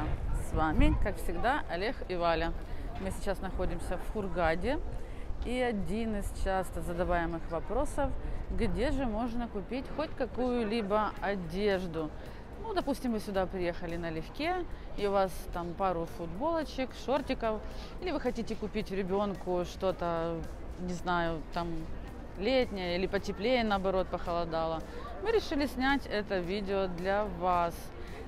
друзья! С вами, как всегда, Олег и Валя. Мы сейчас находимся в Хургаде. И один из часто задаваемых вопросов, где же можно купить хоть какую-либо одежду. Ну, допустим, вы сюда приехали налегке, и у вас там пару футболочек, шортиков, или вы хотите купить ребенку что-то, не знаю, там летнее или потеплее, наоборот, похолодало. Мы решили снять это видео для вас.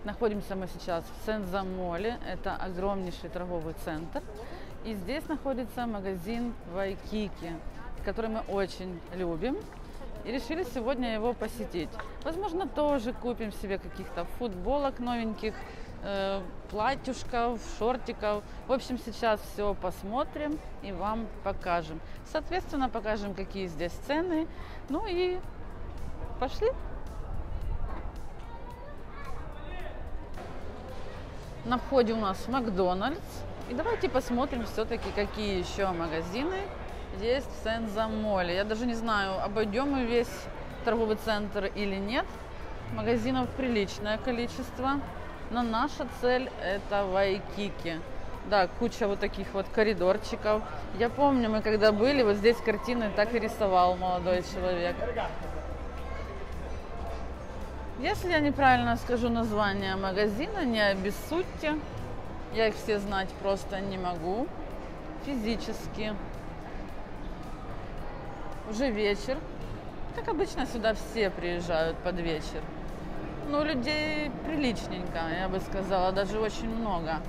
Находимся мы сейчас в Сензамоле, это огромнейший торговый центр. И здесь находится магазин Вайкики, который мы очень любим. И решили сегодня его посетить. Возможно, тоже купим себе каких-то футболок новеньких, э, платьюшков, шортиков. В общем, сейчас все посмотрим и вам покажем. Соответственно, покажем, какие здесь цены. Ну и пошли. На входе у нас Макдональдс. И давайте посмотрим все-таки, какие еще магазины есть в Сен-Замоле. Я даже не знаю, обойдем мы весь торговый центр или нет. Магазинов приличное количество. Но наша цель это Вайкики. Да, куча вот таких вот коридорчиков. Я помню, мы когда были, вот здесь картины так и рисовал молодой человек. Если я неправильно скажу название магазина, не обессудьте. Я их все знать просто не могу физически. Уже вечер. Как обычно, сюда все приезжают под вечер. Ну, людей приличненько, я бы сказала, даже очень много.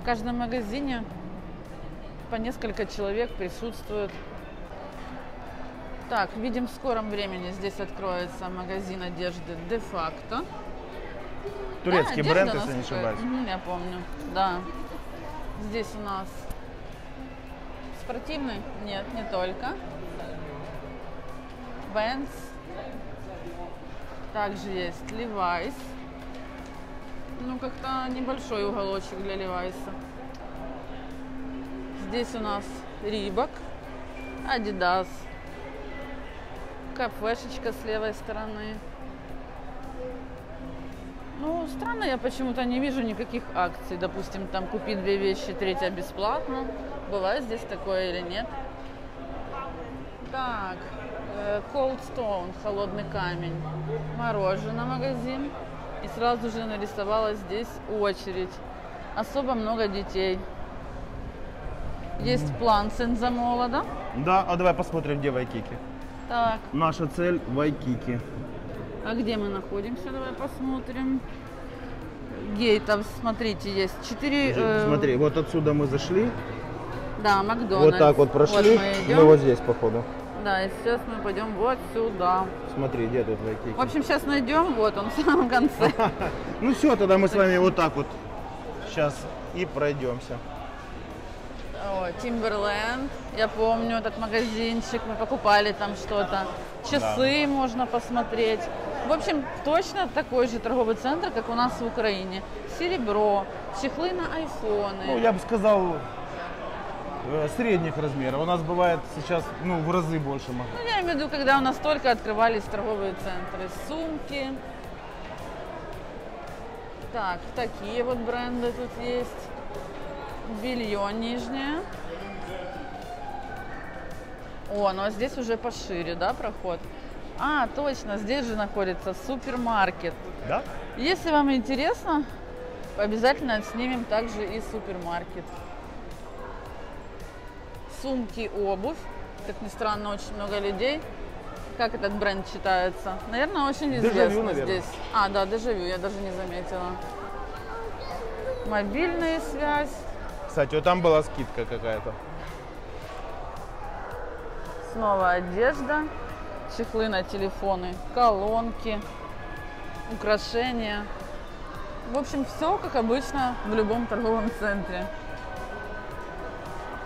В каждом магазине по несколько человек присутствует. Так, видим, в скором времени здесь откроется магазин одежды де-факто. Турецкий Да, бренд, если не ошибаюсь. Я помню, да. Здесь у нас спортивный? Нет, не только. Венс. Также есть Levi's. Ну, как-то небольшой уголочек для Левайса. Здесь у нас Рибок, Adidas, кафешечка с левой стороны. Ну, странно, я почему-то не вижу никаких акций. Допустим, там купи две вещи, третья бесплатно. Бывает здесь такое или нет? Так, э, Cold Stone, холодный камень. Мороженое магазин. И сразу же нарисовалась здесь очередь. Особо много детей. Есть план Сензамола, да? Да, а давай посмотрим, где Вайкики. Так, Наша цель Вайкики. а где мы находимся? Давай посмотрим. Гейтов, смотрите, есть четыре... э, Смотри, вот отсюда мы зашли, Да, Макдональдс. вот так вот прошли, мы мы, идем. вот здесь, походу. Да, и сейчас мы пойдем вот сюда. Смотри, где тут Вайкики. В общем, сейчас найдем, вот он в самом конце. Ну все, тогда мы с вами вот так вот сейчас и пройдемся. О, Timberland, я помню этот магазинчик, мы покупали там что-то. Часы можно посмотреть. В общем, точно такой же торговый центр, как у нас в Украине. Серебро, чехлы на Ну, айфоны. я бы сказал, э, средних размеров. У нас бывает сейчас, ну, в разы больше магазинов. Ну, я имею в виду, когда у нас только открывались торговые центры. Сумки. Так, такие вот бренды тут есть. Белье нижнее. О, ну а здесь уже пошире, да, проход? А, точно, здесь же находится супермаркет. Да? Если вам интересно, обязательно снимем также и супермаркет. Сумки, обувь. Как ни странно, очень много людей. Как этот бренд читается? Наверное, очень Дежавю, известно наверное. здесь. А, да, дежавю, я даже не заметила. Мобильная связь. Кстати, вот там была скидка какая-то. Снова одежда, чехлы на телефоны, колонки, украшения. В общем, все как обычно в любом торговом центре.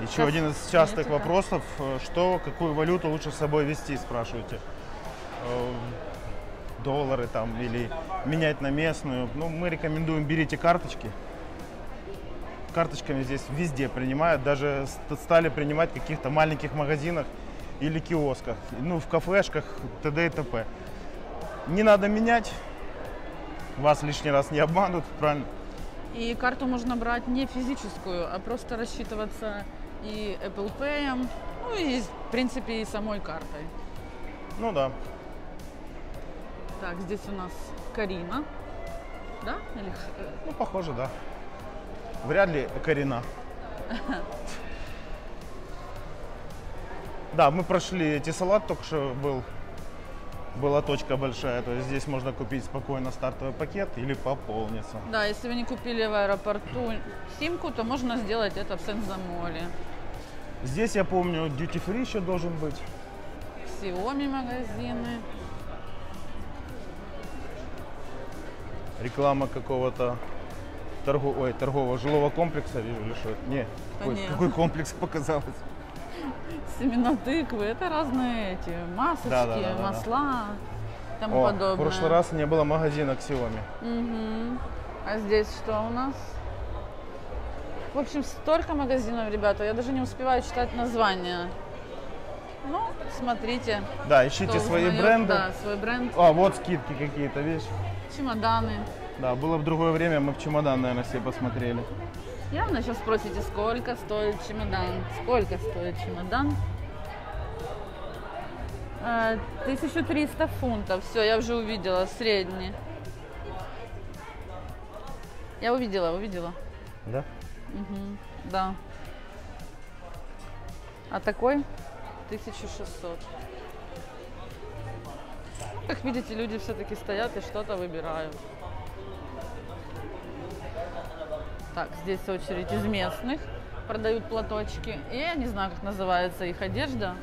Еще один из частых метика. вопросов, э, что, какую валюту лучше с собой вести, спрашиваете. Э, Доллары там или менять на местную. Ну, мы рекомендуем, берите карточки. Карточками здесь везде принимают, даже ст- стали принимать в каких-то маленьких магазинах или киосках, ну, в кафешках, т.д. и т.п. Не надо менять, вас лишний раз не обманут, правильно? И карту можно брать не физическую, а просто рассчитываться и Apple Pay, ну и, в принципе, и самой картой. Ну да. Так, здесь у нас Карина. Да? Или э, Ну, похоже, да. Вряд ли Карина. Да, мы прошли эти салат, только что был, была точка большая, то есть здесь можно купить спокойно стартовый пакет или пополниться. Да, если вы не купили в аэропорту симку, то можно сделать это в Сензамоле. Здесь, я помню, duty free еще должен быть. Xiaomi магазины. Реклама какого-то торгу... Ой, торгового жилого комплекса, вижу, или что? Не, какой, нет. какой комплекс показалось. Семена тыквы, это разные эти масочки, Да, да, да, да, да. масла и тому О, подобное. в прошлый раз не было магазина Xiaomi. Мгм. А здесь что у нас? В общем, столько магазинов, ребята, я даже не успеваю читать названия. Ну, смотрите. Да, ищите свои узнает, бренды. Да, свой бренд. А, вот скидки какие-то, видишь? Чемоданы. Да, было в другое время, мы в чемодан, наверное, все посмотрели. Явно сейчас спросите, сколько стоит чемодан. Сколько стоит чемодан? Э, 1300 фунтов. Все, я уже увидела, средний. Я увидела, увидела. Да? Мгм, да. А такой 1600. Ну, Как видите, люди все-таки стоят и что-то выбирают. Так, здесь очередь из местных. Продают платочки. И я не знаю, как называется их одежда.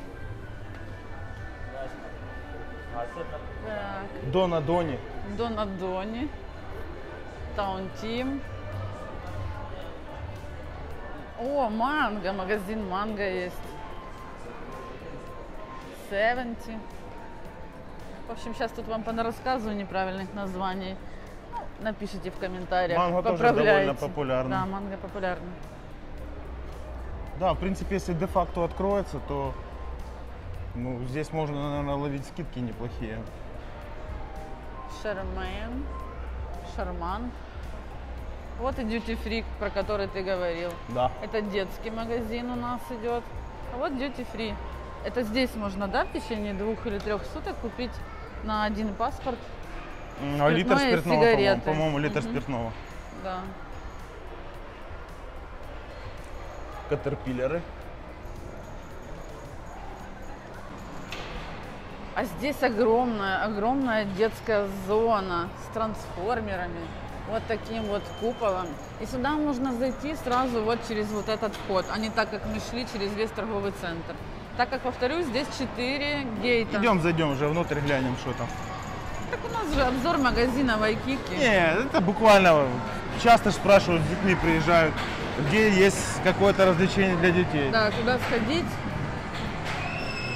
Так, Дона Дони. Дона Дони. Таун Тим. О, манго, магазин манго есть. 70. В общем, сейчас тут вам понарассказываю неправильных названий. Напишите в комментариях. Манго тоже довольно популярно. Да, манго популярно. Да, в принципе, если де-факто откроется, то ну, здесь можно, наверное, ловить скидки неплохие. Шармен. Шарман. Вот и Duty Free, про который ты говорил. Да. Это детский магазин у нас идет. А вот Duty Free. Это здесь можно, да, в течение двух или трех суток купить на один паспорт. А литр спиртного, по-моему, по-моему, литр Мгм. спиртного. Да. Катерпиллеры. А здесь огромная, огромная детская зона с трансформерами. Вот таким вот куполом. И сюда можно зайти сразу вот через вот этот вход, а не так, как мы шли через весь торговый центр. Так как, повторюсь, здесь 4 гейта. Идем, зайдем уже внутрь, глянем, что там. Так у нас же обзор магазина Вайкики. Не, это буквально часто спрашивают, с детьми приезжают, где есть какое-то развлечение для детей. Да, куда сходить,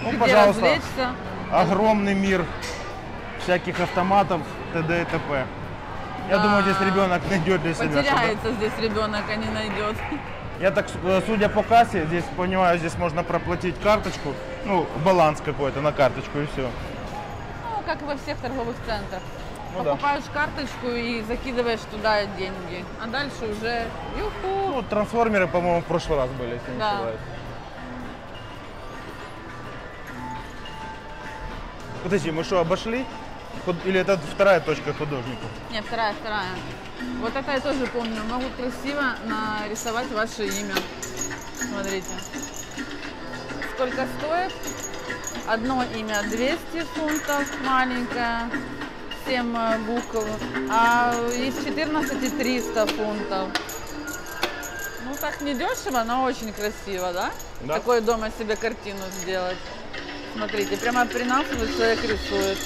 Ну, где пожалуйста, развлечься. огромный мир всяких автоматов, т.д. и т.п. Я Да. думаю, здесь ребенок найдет для себя. Потеряется здесь ребенок, а не найдет. Я так, э, судя по кассе, здесь, понимаю, здесь можно проплатить карточку, ну, баланс какой-то на карточку и все. Ну, как и во всех торговых центрах. Ну да. Покупаешь карточку и закидываешь туда деньги. А дальше уже юху. Ну, трансформеры, по-моему, в прошлый раз были, если не Да. ошибаюсь. Подожди, мы что, обошли? Или это вторая точка художника? Нет, вторая, вторая. Вот это я тоже помню. Могут красиво нарисовать ваше имя. Смотрите. Сколько стоит? Одно имя 200 фунтов, маленькое, 7 э, букв, а из 14 300 фунтов. Ну так не дешево, но очень красиво, да? Да. Такой дома себе картину сделать. Смотрите, прямо при нас вот человек рисует.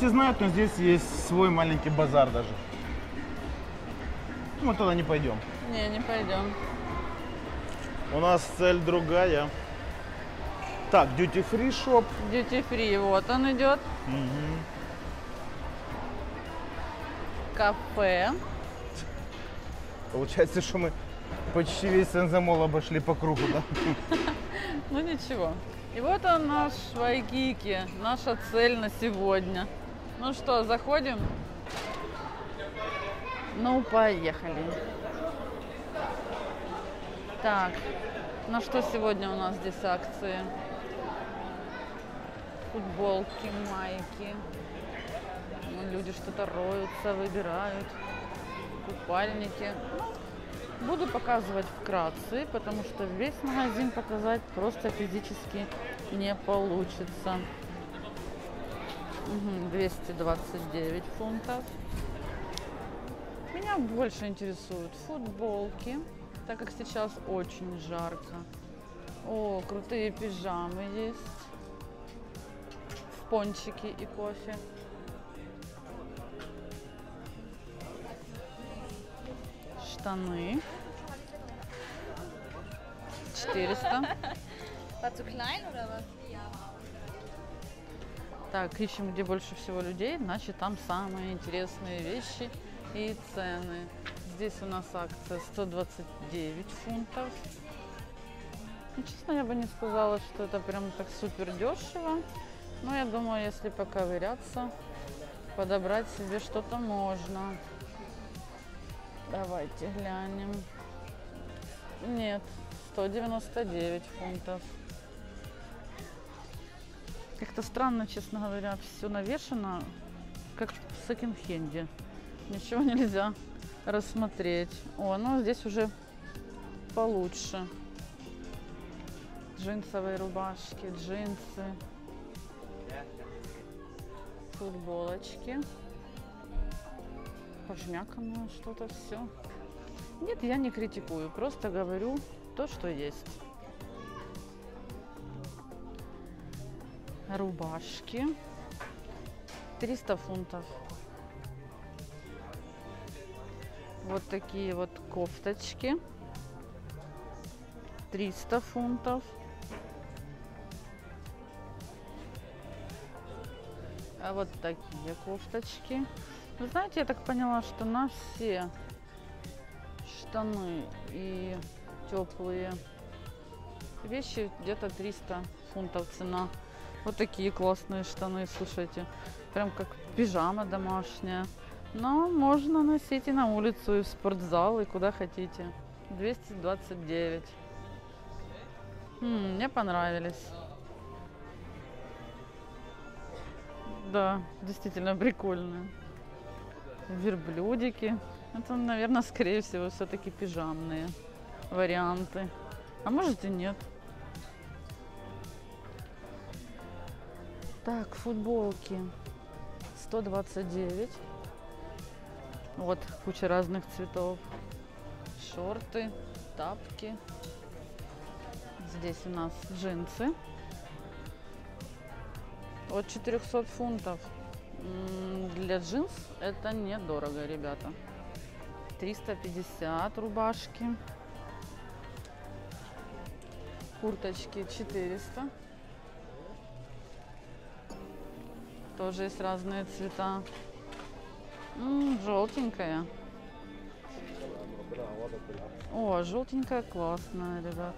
Все знают, но здесь есть свой маленький базар даже. Ну, Мы туда не пойдем. Не, не пойдем. У нас цель другая. Так, duty free shop. Duty free, вот он идет. Кафе. Получается, что мы почти весь Сензамол обошли по кругу, да? Ну ничего. И вот он наш Вайкики, наша цель на сегодня. Ну что, заходим? Ну, поехали. Так, на что сегодня у нас здесь акции? Футболки, майки. Ну, люди что-то роются, выбирают. Купальники. Ну, буду показывать вкратце, потому что весь магазин показать просто физически не получится. Мгм, 229 фунтов. Меня больше интересуют футболки, так как сейчас очень жарко. О, крутые пижамы есть. В пончики и кофе. Штаны. 400. War zu klein oder was? Так, ищем, где больше всего людей, значит, там самые интересные вещи и цены. Здесь у нас акция 129 фунтов. Ну, честно, я бы не сказала, что это прям так супер дешево. Но я думаю, если поковыряться, подобрать себе что-то можно. Давайте глянем. Нет, 199 фунтов. Как-то странно, честно говоря, все навешено, как в секонд-хенде. Ничего нельзя рассмотреть. О, ну здесь уже получше. Джинсовые рубашки, джинсы, футболочки. Пожмяканное что-то все. Нет, я не критикую, просто говорю то, что есть. Рубашки. 300 фунтов. Вот такие вот кофточки. 300 фунтов. А вот такие кофточки. Вы знаете я так поняла что на все штаны и теплые вещи где-то 300 фунтов цена вот такие классные штаны, слушайте. Прям как пижама домашняя. Но можно носить и на улицу, и в спортзал, и куда хотите. 229. М, мне понравились. Да, действительно прикольные. Верблюдики. Это, наверное, скорее всего, все-таки пижамные варианты. А может и нет. Так, футболки 129. Вот куча разных цветов. Шорты, тапки. Здесь у нас джинсы. От 400 фунтов. Для джинс это недорого, ребята. 350 рубашки. Курточки 400. Тоже есть разные цвета. М, желтенькая. О, желтенькая классная, ребят.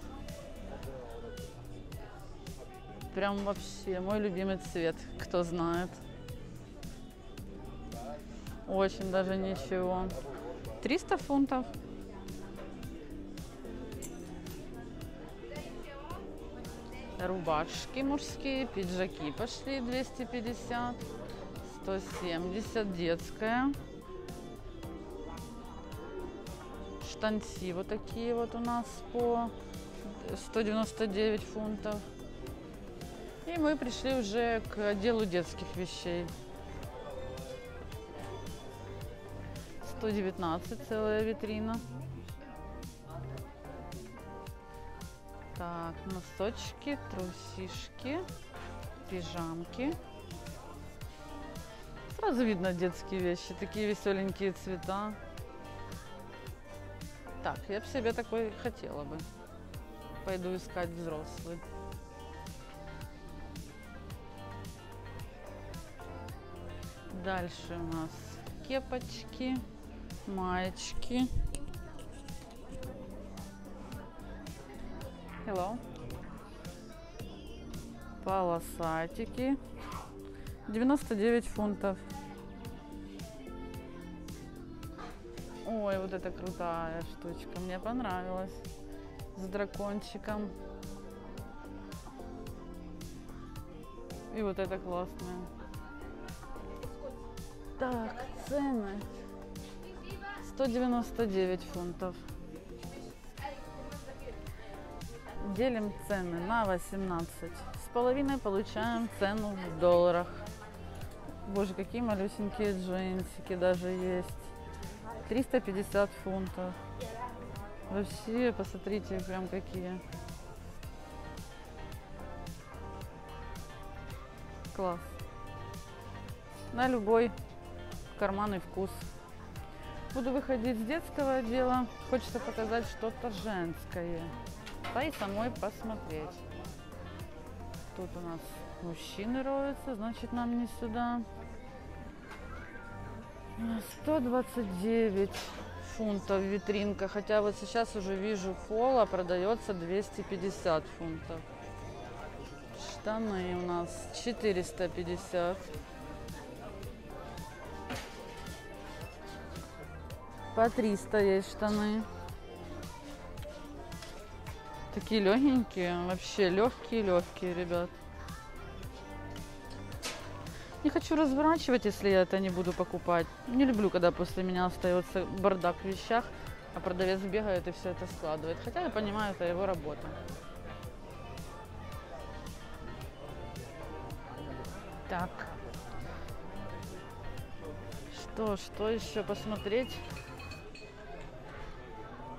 Прям вообще мой любимый цвет, кто знает. Очень даже ничего. 300 фунтов. Рубашки мужские, пиджаки пошли 250, 170 детская. Штанцы вот такие вот у нас по 199 фунтов. И мы пришли уже к отделу детских вещей. 119 целая витрина. носочки, трусишки, пижамки. Сразу видно детские вещи, такие веселенькие цвета. Так, я бы себе такой хотела бы. Пойду искать взрослый. Дальше у нас кепочки, маечки. Hello. Полосатики. 99 фунтов. Ой, вот это крутая штучка. Мне понравилась. С дракончиком. И вот это классное. Так, цены. 199 фунтов. Делим цены на 18. Половиной получаем цену в долларах. Боже, какие малюсенькие джинсики даже есть. 350 фунтов. Вообще, посмотрите, прям какие. Класс. На любой карманный вкус. Буду выходить с детского отдела. Хочется показать что-то женское. Да и самой посмотреть. Тут у нас мужчины роются, значит нам не сюда. 129 фунтов витринка, хотя вот сейчас уже вижу пола продается 250 фунтов. Штаны у нас 450. По 300 есть штаны. Такие легенькие, вообще легкие-легкие, ребят. Не хочу разворачивать, если я это не буду покупать. Не люблю, когда после меня остается бардак в вещах, а продавец бегает и все это складывает. Хотя я понимаю, это его работа. Так. Что, что еще посмотреть?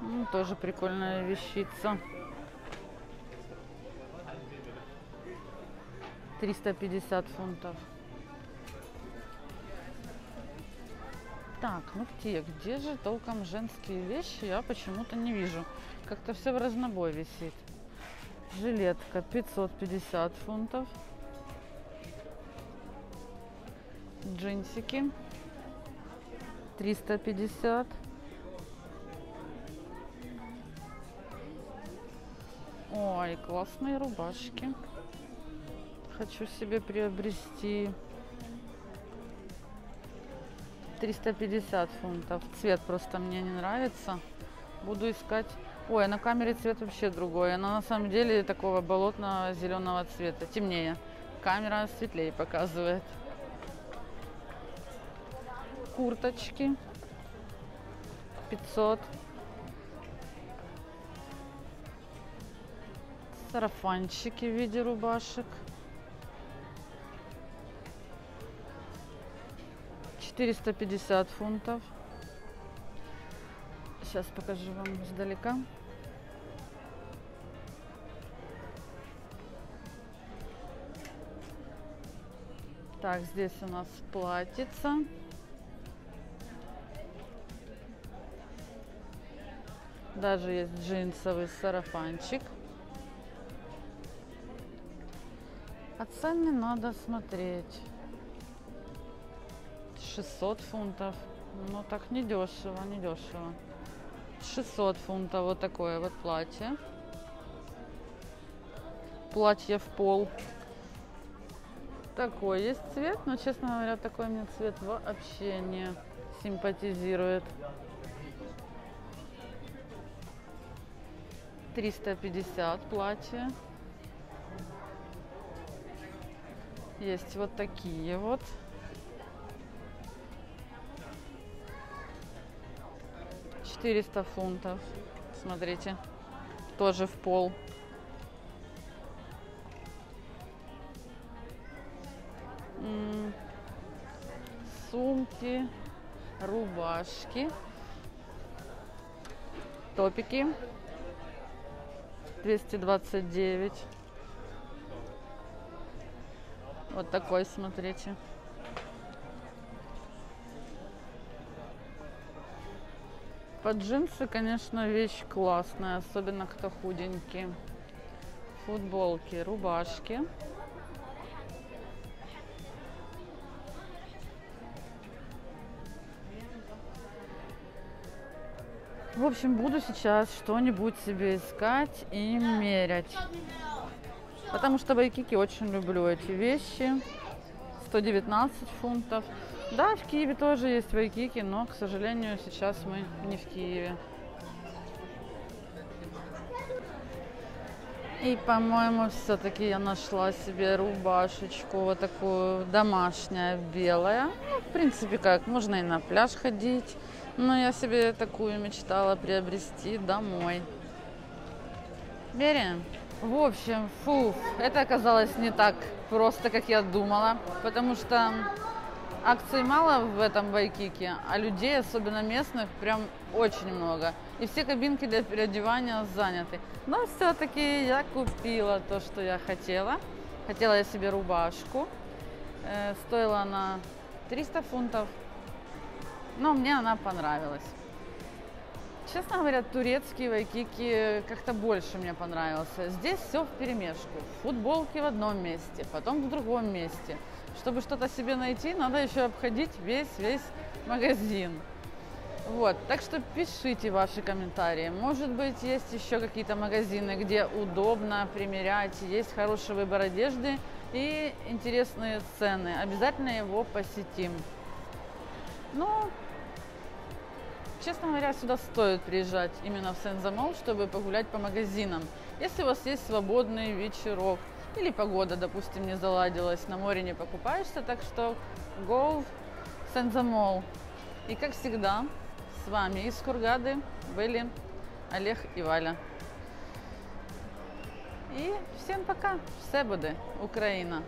Ну, тоже прикольная вещица. 350 фунтов. Так, ну где? Где же толком женские вещи? Я почему-то не вижу. Как-то все в разнобой висит. Жилетка 550 фунтов. Джинсики 350. Ой, классные рубашки. Хочу себе приобрести 350 фунтов. Цвет просто мне не нравится. Буду искать. Ой, а на камере цвет вообще другой. Она на самом деле такого болотного зеленого цвета, темнее. Камера светлее показывает. Курточки 500. Сарафанчики в виде рубашек. 450 фунтов. Сейчас покажу вам издалека. Так, здесь у нас платьица. Даже есть джинсовый сарафанчик. А цены надо смотреть. 600 фунтов. Ну так не дешево, не дешево. 600 фунтов вот такое вот платье. Платье в пол. Такой есть цвет, но, честно говоря, такой мне цвет вообще не симпатизирует. 350 платье. Есть вот такие вот. Четыреста фунтов. Смотрите. Тоже в пол. Сумки, рубашки, топики. 229. Вот такой, смотрите. Под джинсы, конечно, вещь классная, особенно кто худенький. Футболки, рубашки. В общем, буду сейчас что-нибудь себе искать и мерять. Потому что в Айкике очень люблю эти вещи. 119 фунтов. Да, в Киеве тоже есть Вайкики, но, к сожалению, сейчас мы не в Киеве. И, по-моему, все-таки я нашла себе рубашечку вот такую домашняя, белая. Ну, в принципе, как, можно и на пляж ходить. Но я себе такую мечтала приобрести домой. Берем. В общем, фу, это оказалось не так просто, как я думала, потому что акций мало в этом Вайкике, а людей, особенно местных, прям очень много. И все кабинки для переодевания заняты. Но все-таки я купила то, что я хотела. Хотела я себе рубашку. Э, стоила она 300 фунтов. Но мне она понравилась. Честно говоря, турецкий вайкики как-то больше мне понравился. Здесь все в перемешку. Футболки в одном месте, потом в другом месте. Чтобы что-то себе найти, надо еще обходить весь-весь магазин. Вот, так что пишите ваши комментарии. Может быть, есть еще какие-то магазины, где удобно примерять, есть хороший выбор одежды и интересные цены. Обязательно его посетим. Ну, честно говоря, сюда стоит приезжать именно в Сен-Замол, чтобы погулять по магазинам. Если у вас есть свободный вечерок или погода, допустим, не заладилась, на море не покупаешься, так что go Сен-Замол. И как всегда, с вами из Кургады были Олег и Валя. І всім пока. Все буде Україна.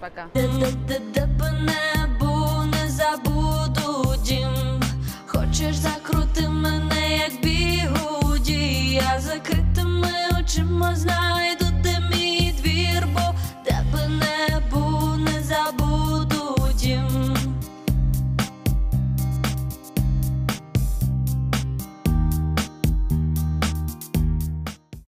Пока. Тебе небу не забуду дім. Хочеш закрути мене, як бігуді, я закритими очима знайду